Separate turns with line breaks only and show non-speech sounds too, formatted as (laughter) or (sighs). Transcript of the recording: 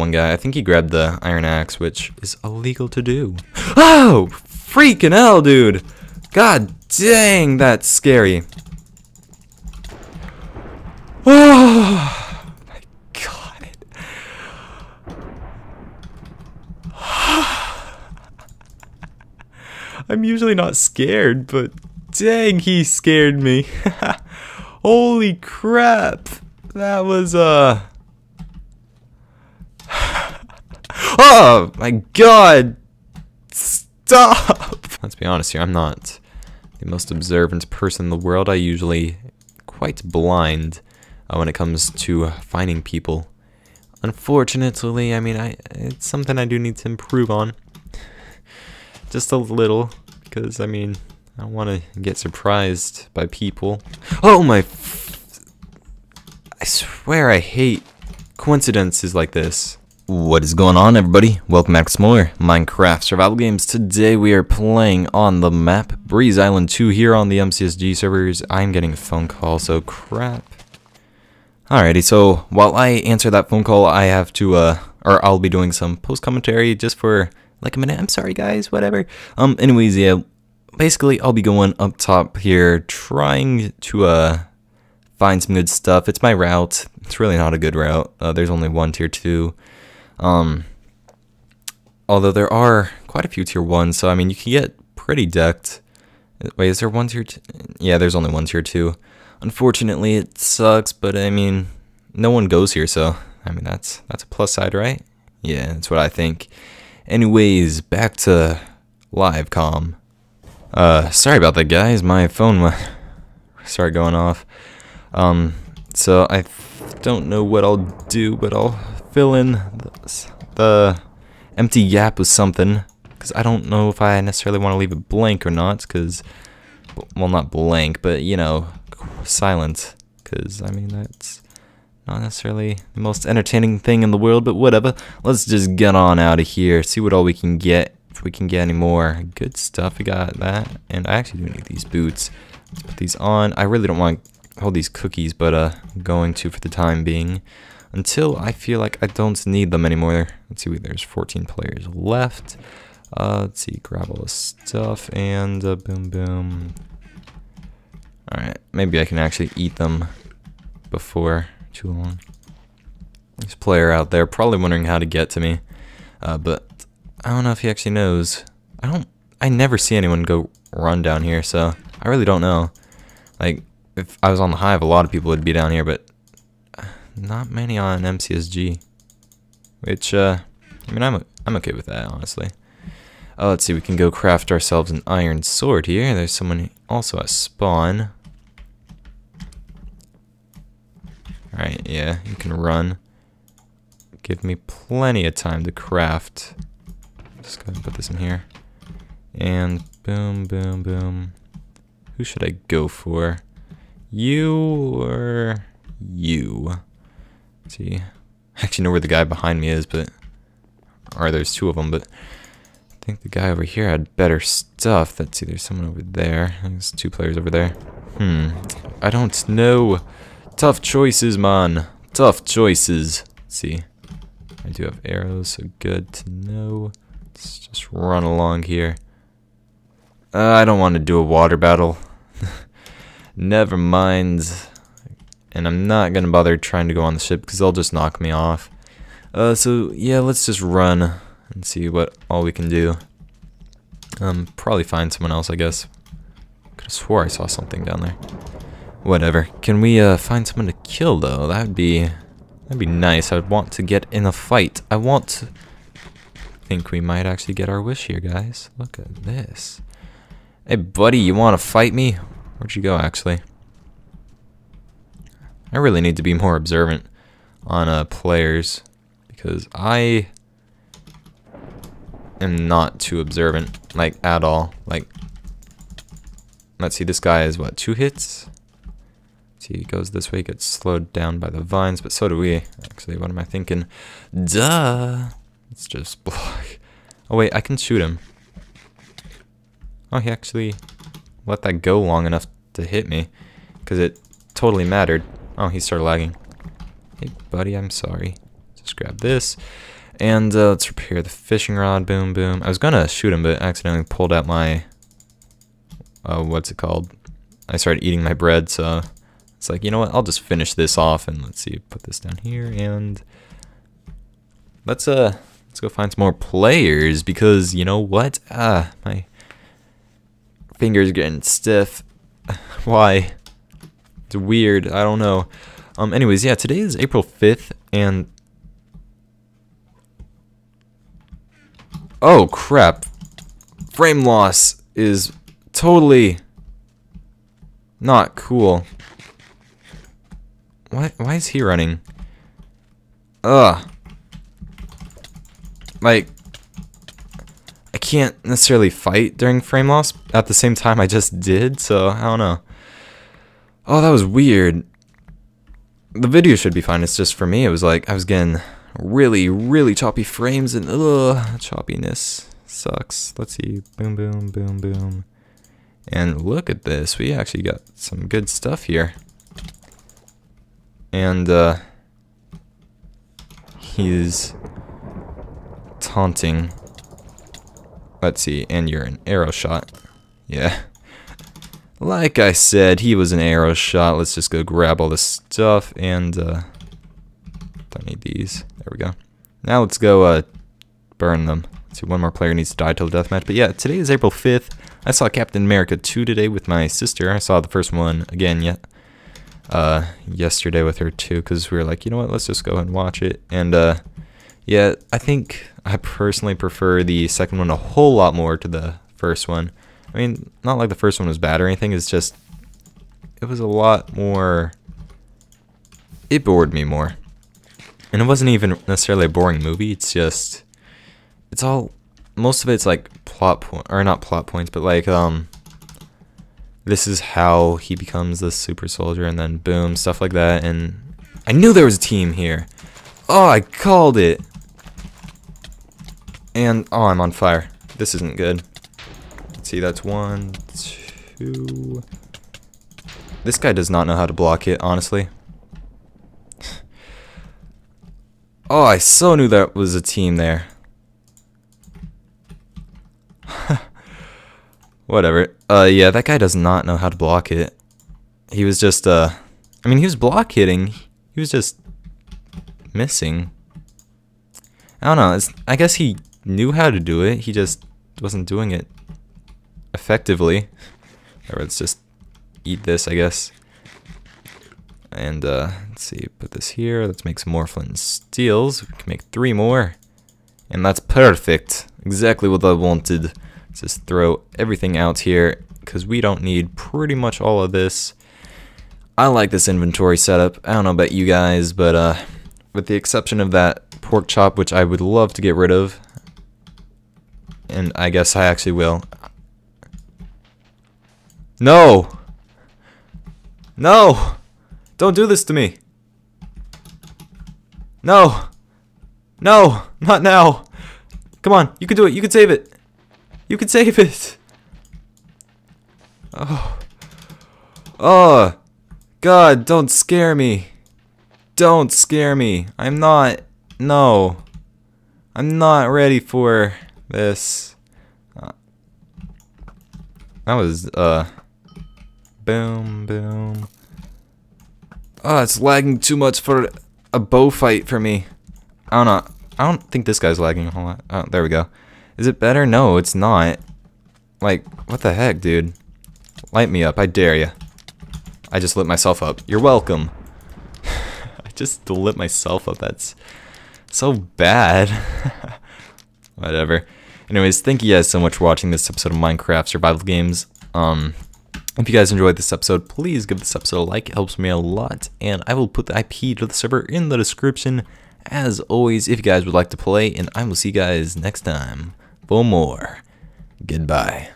one guy. I think he grabbed the iron axe, which is illegal to do. (gasps) Oh, freaking hell, dude. God dang, that's scary. Oh, (sighs) my God. (sighs) I'm usually not scared, but dang, he scared me. (laughs) Holy crap. That was, uh... oh, my God. Stop. Let's be honest here, I'm not the most observant person in the world. I usually quite blind uh, when it comes to finding people. Unfortunately, I mean, I it's something I do need to improve on. Just a little, because, I mean, I don't want to get surprised by people. Oh my... I swear I hate coincidences like this. What is going on everybody? Welcome back to some more Minecraft survival games. Today we are playing on the map Breeze Island 2 here on the MCSG servers. I'm getting a phone call, so crap. Alrighty, so while I answer that phone call, I have to, uh, or I'll be doing some post commentary just for like a minute. I'm sorry guys, whatever. Um, anyways, yeah, basically I'll be going up top here trying to, uh, find some good stuff. It's my route. It's really not a good route. Uh, there's only one tier 2. Um, although there are quite a few tier 1s, so I mean, you can get pretty decked. Wait, is there one tier 2? Yeah, there's only one tier 2. Unfortunately, it sucks, but I mean, no one goes here, so I mean, that's that's a plus side, right? Yeah, that's what I think. Anyways, back to live com. Uh, sorry about that, guys. My phone (laughs) started going off. Um, so I don't know what I'll do, but I'll fill in the, the empty gap with something. Because I don't know if I necessarily want to leave it blank or not, because, well, not blank, but, you know, silent. Because, I mean, that's not necessarily the most entertaining thing in the world, but whatever. Let's just get on out of here, see what all we can get, if we can get any more. Good stuff, we got that. And I actually do need these boots. Let's put these on. I really don't want to hold these cookies, but uh, I'm going to for the time being. Until I feel like I don't need them anymore. Let's see, there's 14 players left. Uh, let's see, grab all this stuff, and uh, boom, boom. Alright, maybe I can actually eat them before too long. This player out there probably wondering how to get to me, uh, but I don't know if he actually knows. I don't, I never see anyone go run down here, so I really don't know. Like, if I was on the hive, a lot of people would be down here, but not many on MCSG. Which, uh, I mean, I'm, I'm okay with that, honestly. Oh, let's see, we can go craft ourselves an iron sword here. There's someone also a spawn. Alright, yeah, you can run. Give me plenty of time to craft. Just gotta put this in here. And boom, boom, boom. Who should I go for? You or you? Let's see. I actually know where the guy behind me is, but... Or there's two of them, but... I think the guy over here had better stuff. Let's see, there's someone over there. There's two players over there. Hmm. I don't know. Tough choices, man. Tough choices. Let's see. I do have arrows, so good to know. Let's just run along here. Uh, I don't want to do a water battle. (laughs) Never mind. And I'm not going to bother trying to go on the ship because they'll just knock me off. Uh, so, yeah, let's just run and see what all we can do. Um, probably find someone else, I guess. Could have swore I saw something down there. Whatever. Can we uh, find someone to kill though? That'd be that'd be nice. I would want to get in a fight. I want to think we might actually get our wish here, guys. Look at this. Hey, buddy, you want to fight me? Where'd you go, actually? I really need to be more observant on uh, players because I am not too observant, like, at all. Like, let's see, this guy is, what, two hits? see, he goes this way, gets slowed down by the vines, but so do we. Actually, what am I thinking? Duh! Let's just (laughs) block. Oh, wait, I can shoot him. Oh, he actually let that go long enough to hit me, because it totally mattered. Oh, he started lagging. Hey, buddy, I'm sorry. Just grab this. And uh, let's repair the fishing rod. Boom, boom. I was gonna shoot him, but accidentally pulled out my... Uh, what's it called? I started eating my bread, so it's like, you know what? I'll just finish this off, and let's see, put this down here, and let's uh, let's go find some more players because you know what? Ah, my fingers getting stiff. (laughs) Why? It's weird. I don't know. Um. Anyways, yeah. Today is April fifth, and oh crap, frame loss is totally not cool. Why? Why is he running? Ugh. Like, I can't necessarily fight during frame loss at the same time I just did, so I don't know. Oh, that was weird. The video should be fine. It's just for me, it was like I was getting really, really choppy frames and ugh, choppiness sucks. Let's see. Boom, boom, boom, boom. And look at this. We actually got some good stuff here. And, uh, he's taunting. Let's see, and you're an arrow shot. Yeah. Like I said, he was an arrow shot. Let's just go grab all this stuff and, uh, don't need these. There we go. Now let's go, uh, burn them. Let's see, one more player needs to die till deathmatch. But yeah, today is April 5th. I saw Captain America 2 today with my sister. I saw the first one again yet uh, yesterday with her too because we were like, you know what, let's just go and watch it. And uh, yeah, I think I personally prefer the second one a whole lot more to the first one. I mean, not like the first one was bad or anything. It's just it was a lot more. It bored me more, and it wasn't even necessarily a boring movie. It's just it's all most of it's like plot point or not plot points, but like um this is how he becomes the super soldier and then boom, stuff like that and I knew there was a team here. Oh, I called it. And oh, I'm on fire. This isn't good. See, that's one, two. This guy does not know how to block it, honestly. (sighs) Oh, I so knew that was a team there. (laughs) Whatever. Uh, yeah, that guy does not know how to block it. He was just, uh, I mean, he was block hitting. He was just missing. I don't know. I guess he knew how to do it. He just wasn't doing it effectively. Or let's just eat this, I guess. And, uh, let's see, put this here. Let's make some more flint and steels. We can make three more. And that's perfect. Exactly what I wanted. Let's just throw everything out here because we don't need pretty much all of this. I like this inventory setup. I don't know about you guys, but uh, with the exception of that pork chop, which I would love to get rid of, and I guess I actually will. No! No! Don't do this to me! No! No! Not now! Come on, you can do it, you can save it! You can save it. Oh. Oh. God, don't scare me. Don't scare me. I'm not. No. I'm not ready for this. Uh, that was, uh. Boom, boom. Oh, it's lagging too much for a bow fight for me. I don't know. I don't think this guy's lagging a whole lot. Oh, there we go. Is it better? No, it's not. Like, what the heck, dude? Light me up, I dare you. I just lit myself up. You're welcome. (laughs) I just lit myself up. That's so bad. (laughs) Whatever. Anyways, thank you guys so much for watching this episode of Minecraft Survival Games. Um, if you guys enjoyed this episode, please give this episode a like. It helps me a lot. And I will put the IP to the server in the description. As always, if you guys would like to play, and I will see you guys next time for more. Goodbye.